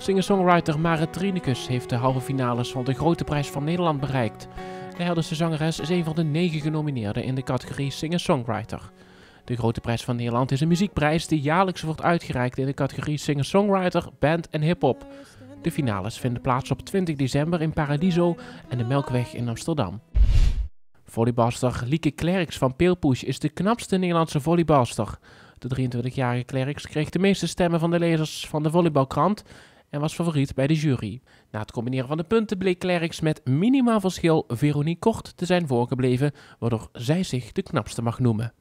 Singer-songwriter Marit Trinicus heeft de halve finales van de Grote Prijs van Nederland bereikt. De Helderse zangeres is een van de negen genomineerden in de categorie Singer-songwriter. De Grote Prijs van Nederland is een muziekprijs die jaarlijks wordt uitgereikt in de categorie Singer-songwriter, band en hip-hop. De finales vinden plaats op 20 december in Paradiso en de Melkweg in Amsterdam. Volleybalster Lieke Klerks van Peelpush is de knapste Nederlandse volleybalster. De 23-jarige Klerks kreeg de meeste stemmen van de lezers van de volleybalkrant en was favoriet bij de jury. Na het combineren van de punten bleek Klerks met minimaal verschil Veronique Kort te zijn voorgebleven, waardoor zij zich de knapste mag noemen.